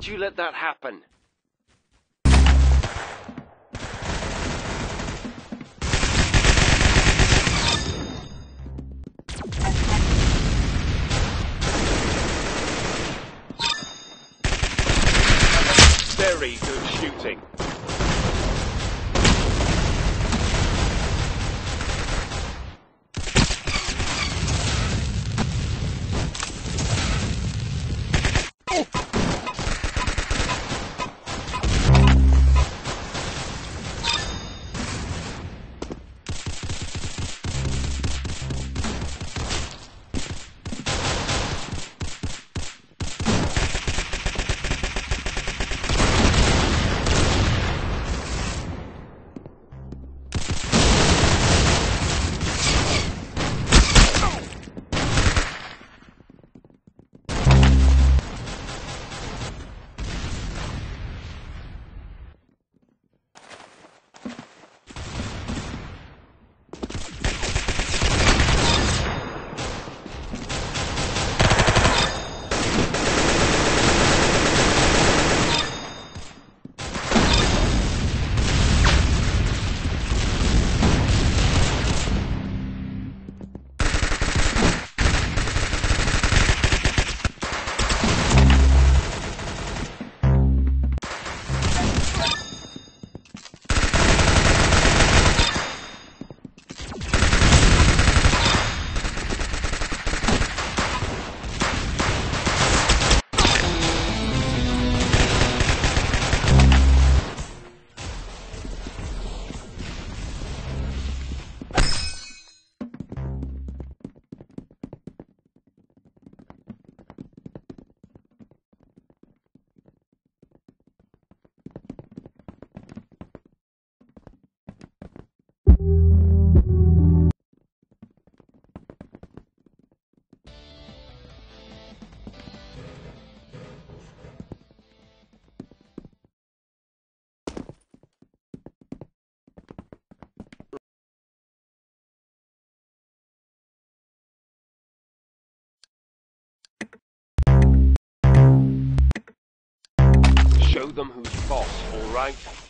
did you let that happen? Very good shooting. Show them who's boss, alright?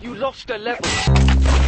You lost a level.